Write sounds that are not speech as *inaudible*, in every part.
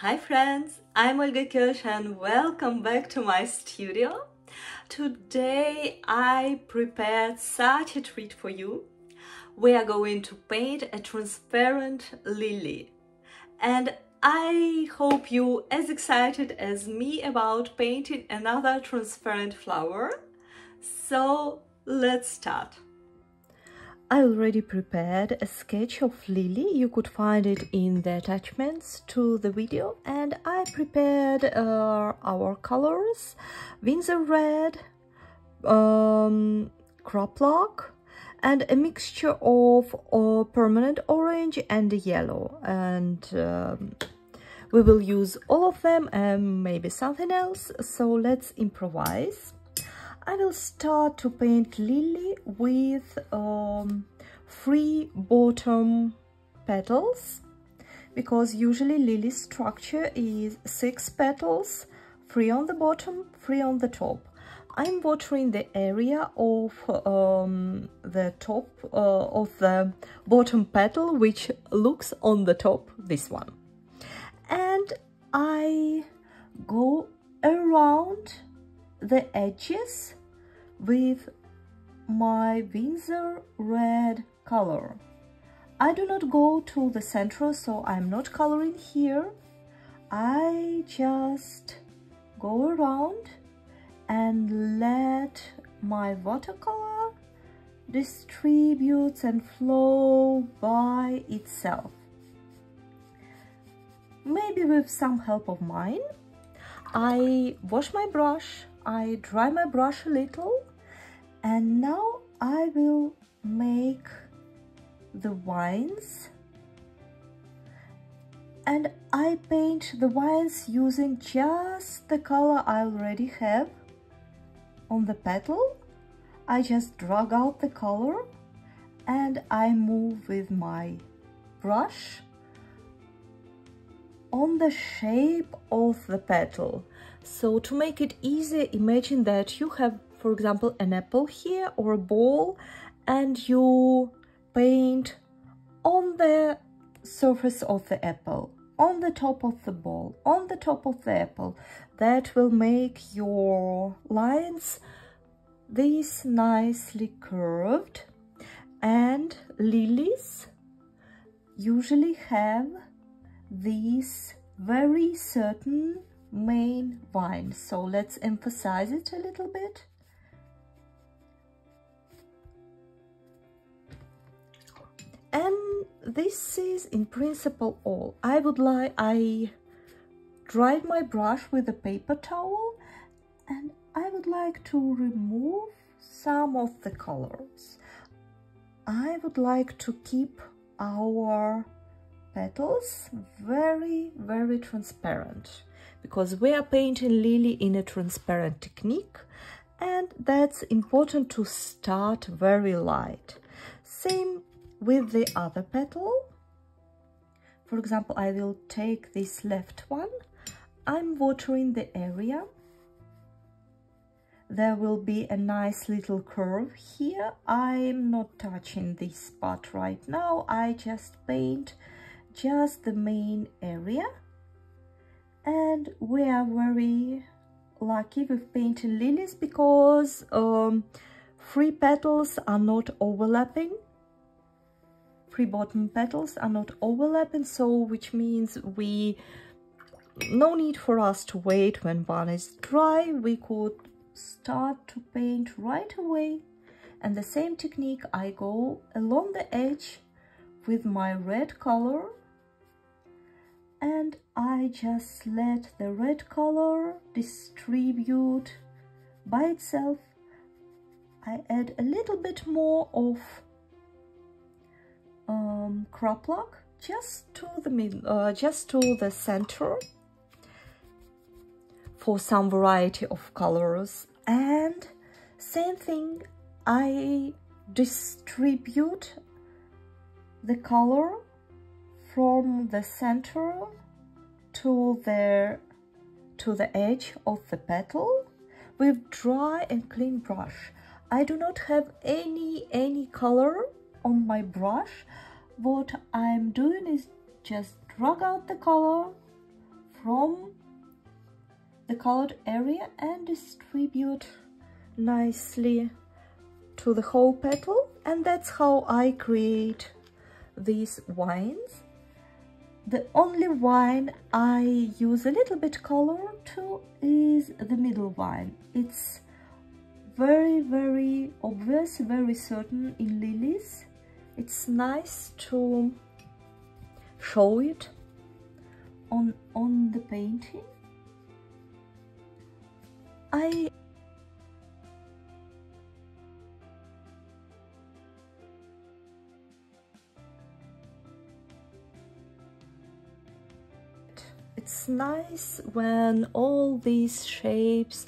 Hi friends, I'm Olga Koelsch and welcome back to my studio. Today I prepared such a treat for you. We are going to paint a transparent lily and I hope you as excited as me about painting another transparent flower. So let's start. I already prepared a sketch of Lily. You could find it in the attachments to the video. And I prepared uh, our colors, Winsor Red, um, Lock, and a mixture of uh, permanent orange and yellow. And um, we will use all of them and maybe something else. So let's improvise. I will start to paint Lily with um, free bottom petals because usually Lily structure is six petals, three on the bottom, three on the top. I'm watering the area of um, the top uh, of the bottom petal which looks on the top, this one. And I go around the edges with my Winsor red color. I do not go to the center, so I'm not coloring here. I just go around and let my watercolor distributes and flow by itself. Maybe with some help of mine. I wash my brush, I dry my brush a little and now I will make the vines and I paint the vines using just the color I already have on the petal. I just drag out the color and I move with my brush on the shape of the petal. So to make it easy, imagine that you have, for example, an apple here or a ball and you paint on the surface of the apple, on the top of the ball, on the top of the apple. That will make your lines these nicely curved and lilies usually have these very certain main vines so let's emphasize it a little bit and this is in principle all. I would like i dried my brush with a paper towel and i would like to remove some of the colors. I would like to keep our petals very very transparent because we are painting lily in a transparent technique and that's important to start very light. Same with the other petal. For example, I will take this left one. I'm watering the area. There will be a nice little curve here. I'm not touching this part right now. I just paint just the main area. And we are very lucky with painting lilies because um, three petals are not overlapping three bottom petals are not overlapping so which means we no need for us to wait. When one is dry we could start to paint right away. And the same technique I go along the edge with my red color. And I just let the red color distribute by itself. I add a little bit more of um, Krapplack just to the middle, uh, just to the center for some variety of colors. And same thing, I distribute the color from the center to the to the edge of the petal with dry and clean brush. I do not have any any color on my brush what I'm doing is just drag out the color from the colored area and distribute nicely to the whole petal and that's how I create these wines. The only wine I use a little bit color to is the middle wine. It's very, very obvious, very certain in lilies. It's nice to show it on, on the painting. I it's nice when all these shapes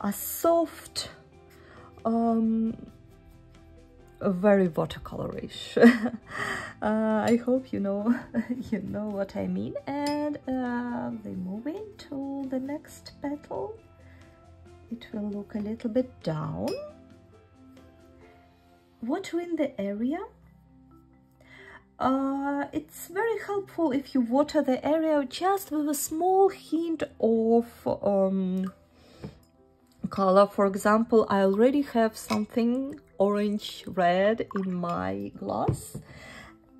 are soft um, very watercolorish. *laughs* Uh, I hope you know *laughs* you know what I mean. And uh, they move into the next petal it will look a little bit down. Watering the area? Uh, it's very helpful if you water the area just with a small hint of um, color. For example, I already have something orange red in my glass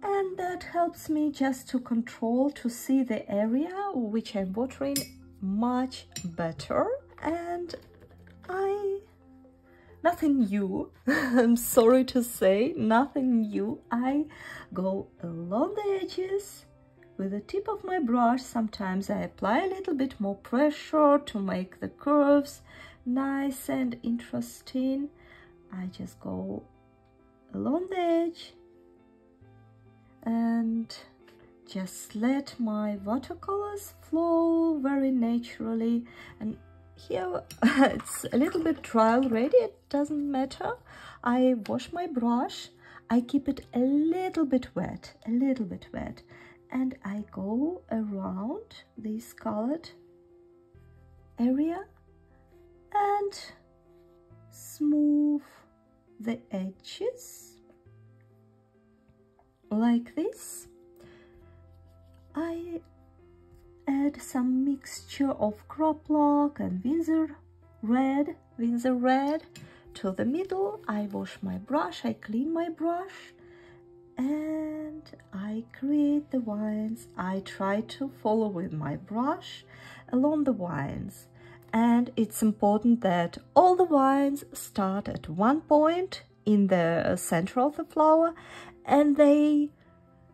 and that helps me just to control to see the area which I'm watering much better. And I nothing new. *laughs* I'm sorry to say nothing new. I go along the edges with the tip of my brush. Sometimes i apply a little bit more pressure to make the curves nice and interesting. I just go along the edge and just let my watercolors flow very naturally. And here *laughs* it's a little bit dry already it doesn't matter. I wash my brush. I keep it a little bit wet a little bit wet. And i go around this colored area and smooth the edges like this i add some mixture of Krapplack and Winsor red, Winsor red to the middle. I wash my brush, I clean my brush and I create the wines. I try to follow with my brush along the wines. And it's important that all the wines start at one point in the center of the flower and they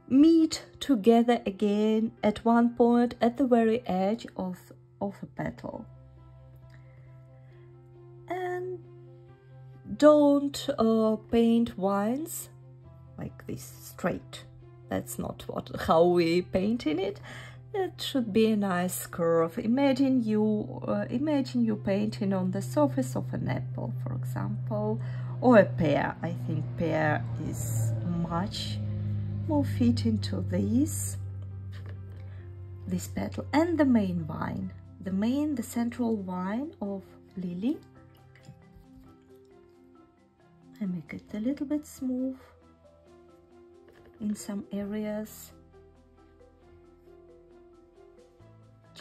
meet together again at one point at the very edge of, of a petal. And don't uh, paint vines like this straight. That's not what *laughs* how we paint in it. It should be a nice curve. Imagine you uh, imagine you painting on the surface of an apple, for example, or a pear. I think pear is much more fit into this this petal and the main vine the main the central vine of lily I make it a little bit smooth in some areas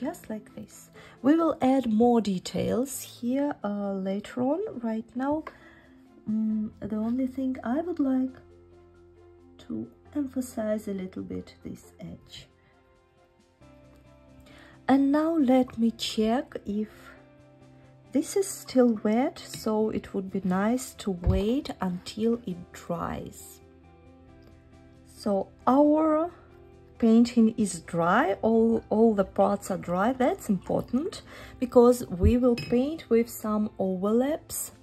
just like this we will add more details here uh, later on right now um, the only thing I would like to emphasize a little bit this edge. And now let me check if this is still wet, so it would be nice to wait until it dries. So our painting is dry, all, all the parts are dry, that's important because we will paint with some overlaps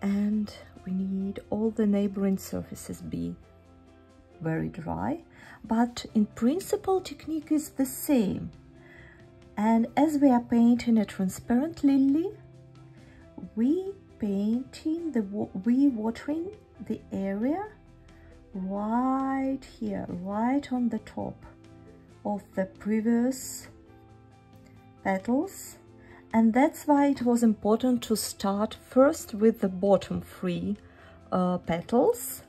and we need all the neighboring surfaces be very dry. But in principle technique is the same. And as we are painting a transparent lily we painting the we watering the area right here right on the top of the previous petals. And that's why it was important to start first with the bottom three uh, petals.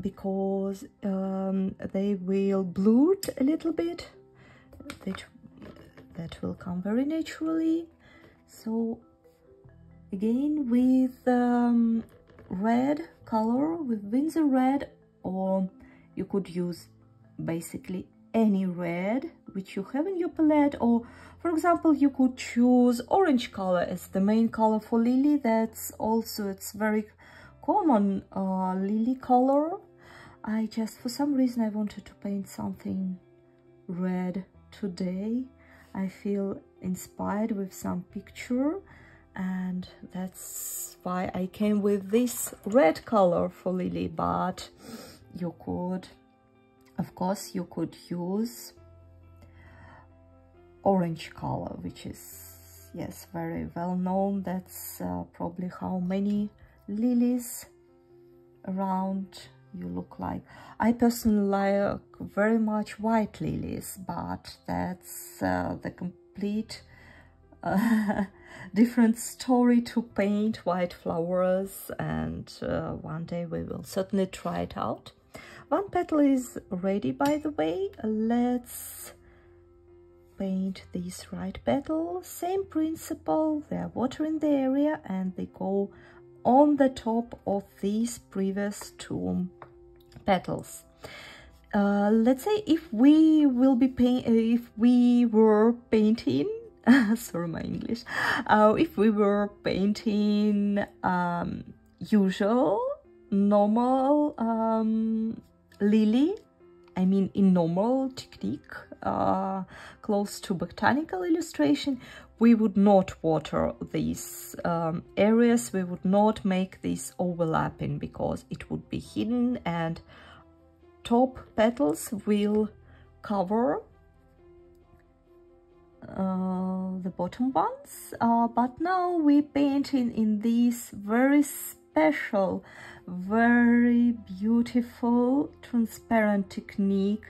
Because um, they will blurt a little bit. That that will come very naturally. So again with um, red color with Winsor red or you could use basically any red which you have in your palette or for example you could choose orange color as the main color for lily. That's also it's very common uh, lily color. I just for some reason I wanted to paint something red today. I feel inspired with some picture and that's why I came with this red color for Lily but you could of course you could use orange color which is yes very well known. That's uh, probably how many lilies around you look like. I personally like very much white lilies but that's uh, the complete uh, *laughs* different story to paint white flowers and uh, one day we will certainly try it out. One petal is ready by the way. Let's paint this right petal. Same principle, they are watering the area and they go on the top of these previous two petals. Uh, let's say if we will be paint if we were painting *laughs* sorry my English. Uh, if we were painting um, usual normal um, lily I mean in normal technique uh, close to botanical illustration we would not water these um, areas. We would not make this overlapping because it would be hidden and top petals will cover uh, the bottom ones. Uh, but now we're painting in this very special very beautiful transparent technique.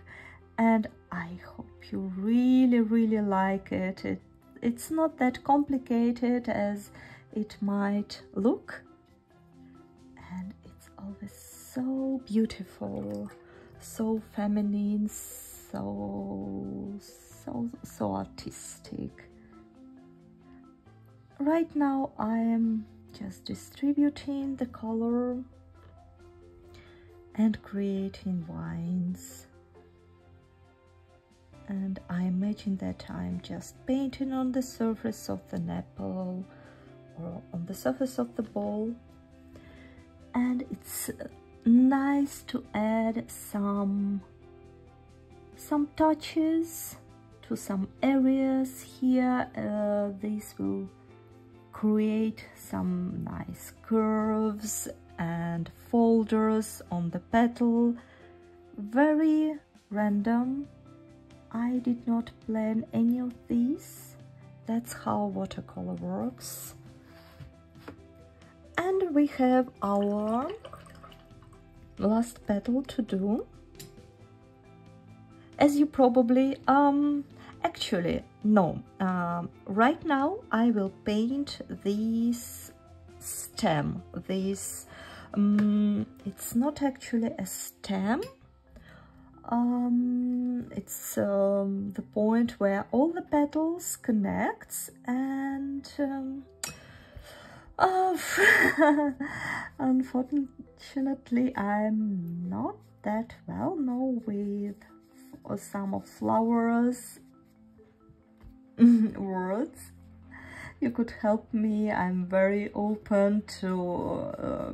And I hope you really really like it. it it's not that complicated as it might look. And it's always so beautiful so feminine so so so artistic. Right now I am just distributing the color and creating vines and I imagine that I'm just painting on the surface of the apple or on the surface of the bowl. And it's nice to add some some touches to some areas here uh, this will create some nice curves and folders on the petal. Very random. I did not plan any of these. That's how watercolor works. And we have our last petal to do. As you probably um Actually, no. Um, right now I will paint this stem. This, um, it's not actually a stem. Um, it's um, the point where all the petals connects and um, uh, *laughs* unfortunately I'm not that well know with some of flowers *laughs* words. You could help me. I'm very open to uh,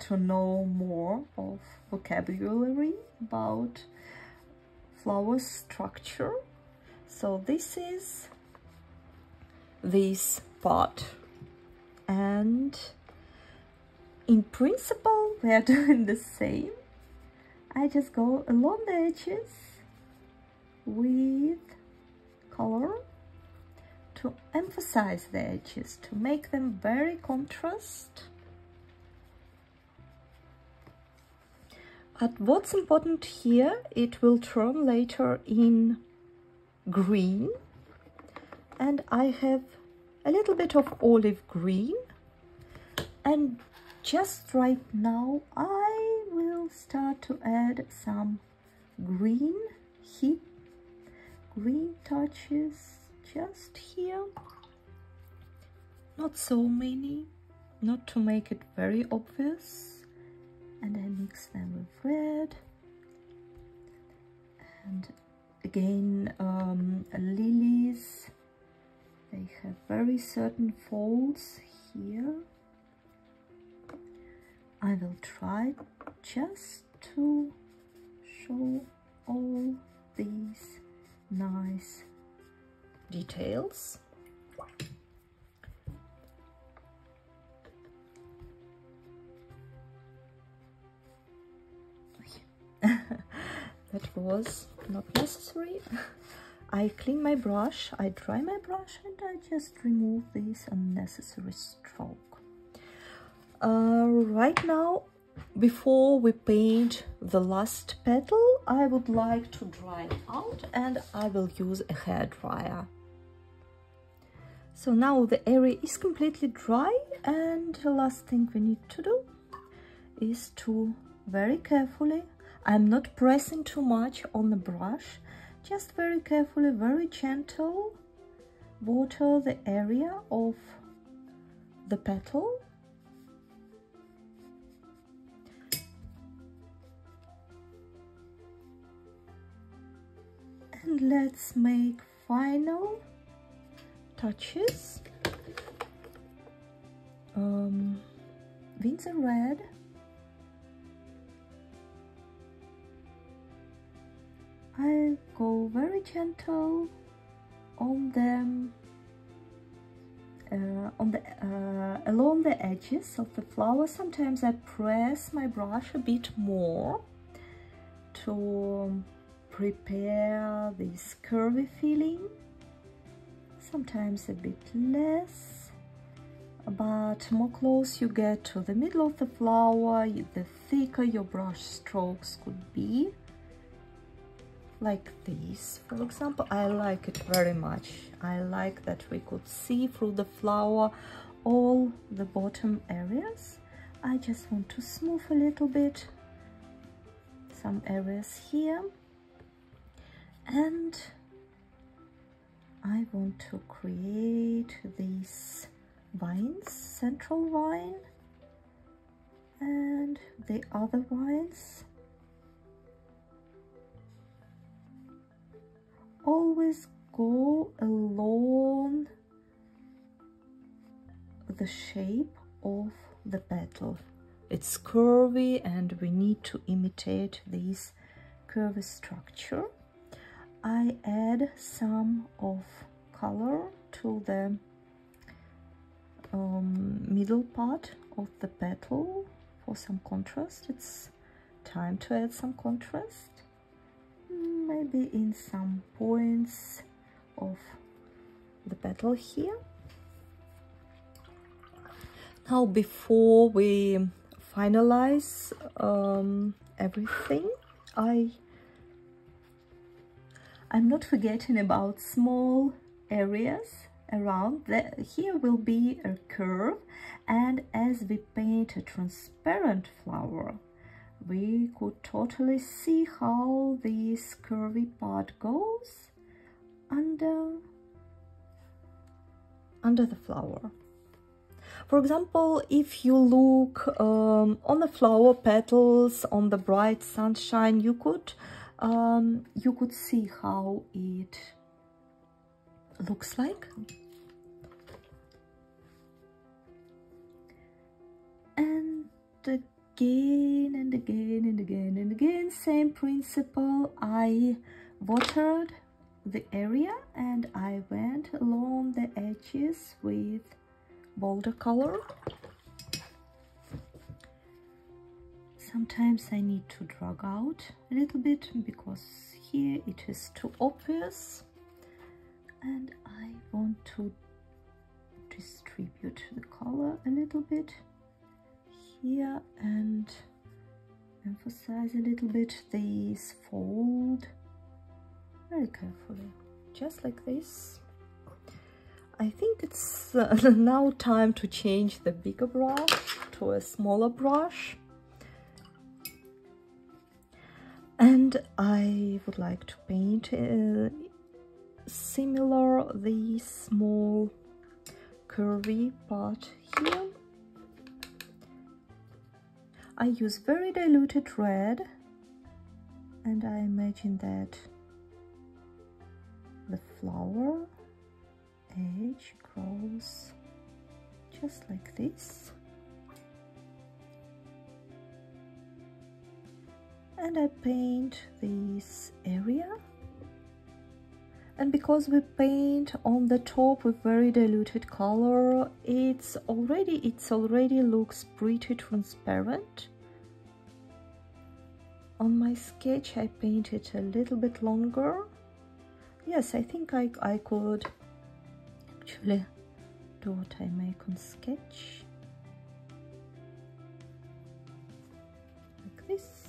to know more of vocabulary about flower structure. So this is this part. And in principle *laughs* we are doing the same. I just go along the edges with color to emphasize the edges, to make them very contrast. But what's important here, it will turn later in green. And I have a little bit of olive green. And just right now, I will start to add some green heat green touches just here. Not so many not to make it very obvious. And I mix them with red. And again um, lilies. They have very certain folds here. I will try just to show all these nice details. *laughs* That was not necessary. I clean my brush. I dry my brush and I just remove this unnecessary stroke. Uh, right now before we paint the last petal I would like to dry it out and I will use a hair dryer so now the area is completely dry and the last thing we need to do is to very carefully I'm not pressing too much on the brush just very carefully very gentle water the area of the petal. And let's make final touches. Um, Winsor Red. I go very gentle on them uh, on the uh, along the edges of the flower. Sometimes I press my brush a bit more to prepare this curvy feeling sometimes a bit less but more close you get to the middle of the flower the thicker your brush strokes could be. Like this for example I like it very much. I like that we could see through the flower all the bottom areas. I just want to smooth a little bit some areas here. And I want to create these vines, central vine and the other vines. Always go along the shape of the petal. It's curvy and we need to imitate this curvy structure. I add some of color to the um, middle part of the petal for some contrast. It's time to add some contrast. Maybe in some points of the petal here. Now before we finalize um, everything, I I'm not forgetting about small areas around that here will be a curve and as we paint a transparent flower we could totally see how this curvy part goes under under the flower. For example if you look um, on the flower petals on the bright sunshine you could um, you could see how it looks like. And again and again and again and again, same principle. I watered the area and I went along the edges with bolder color sometimes I need to drag out a little bit because here it is too obvious and I want to distribute the color a little bit here and emphasize a little bit this fold very carefully just like this. I think it's uh, *laughs* now time to change the bigger brush to a smaller brush and I would like to paint uh, similar the small curvy part here. I use very diluted red and I imagine that the flower edge grows just like this and I paint this area. And because we paint on the top with very diluted color it's already it's already looks pretty transparent. On my sketch I painted a little bit longer. Yes I think I, I could actually do what I make on sketch. Like this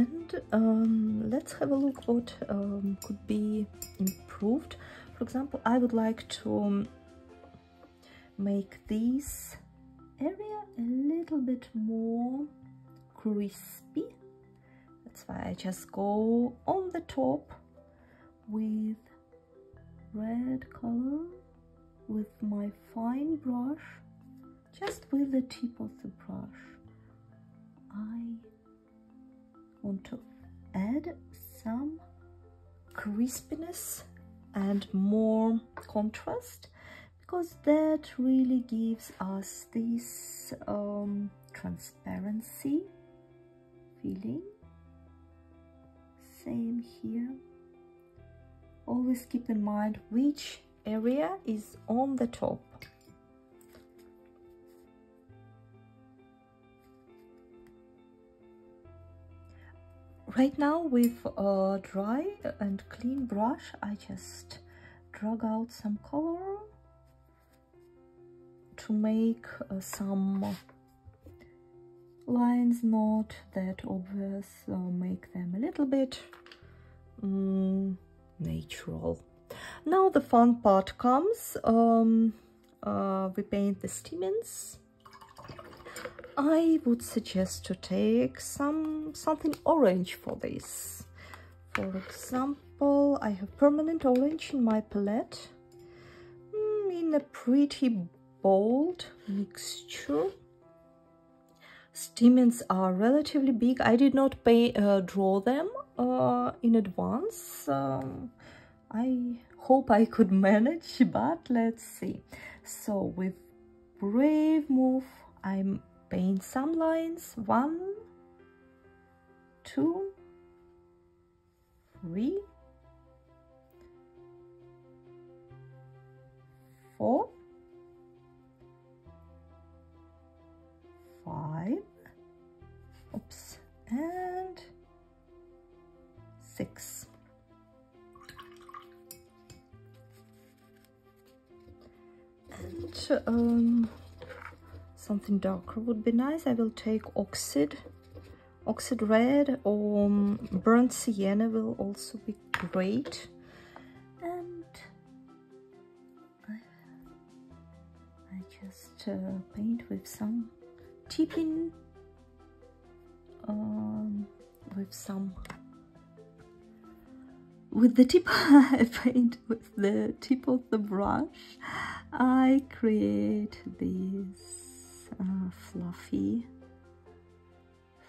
and um, let's have a look what um, could be improved. For example I would like to make this area a little bit more crispy. That's why I just go on the top with red color with my fine brush just with the tip of the brush. I want to add some crispiness and more contrast because that really gives us this um, transparency feeling. Same here. Always keep in mind which area is on the top right now with a dry and clean brush I just drag out some color to make uh, some lines not that obvious uh, make them a little bit mm, natural. Now the fun part comes um, uh, we paint the stamens I would suggest to take some something orange for this. For example, I have permanent orange in my palette mm, in a pretty bold mixture. Stamens are relatively big. I did not pay, uh, draw them uh, in advance. Um, I hope I could *laughs* manage, but let's see. So with Brave Move, I'm paint some lines one two three four five oops and six. And um something darker would be nice. I will take oxide oxide red or burnt sienna will also be great. And i, I just uh, paint with some tipping um, with some with the tip *laughs* I paint with the tip of the brush. I create this uh, fluffy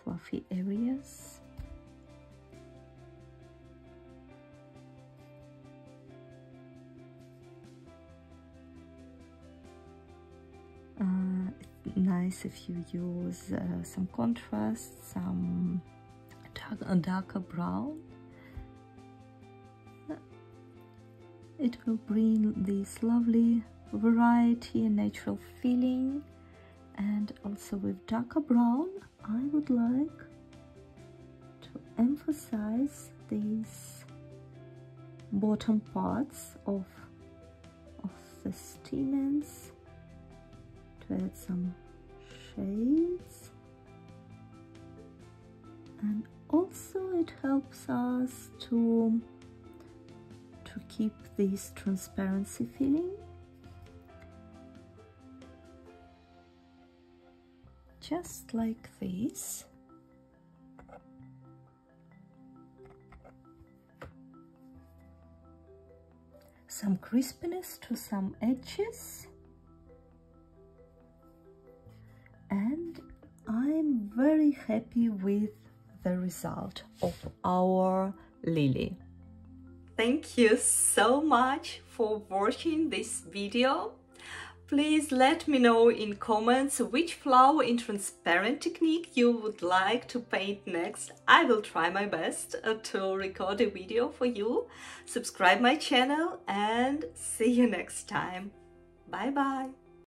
fluffy areas. Uh, nice if you use uh, some contrast some dark, darker brown. It will bring this lovely variety and natural feeling and also with darker brown I would like to emphasize these bottom parts of, of the stamens to add some shades and also it helps us to to keep this transparency feeling. Just like this. Some crispiness to some edges. And I'm very happy with the result of our lily. Thank you so much for watching this video. Please let me know in comments which flower in transparent technique you would like to paint next. I will try my best uh, to record a video for you. Subscribe my channel and see you next time. Bye bye.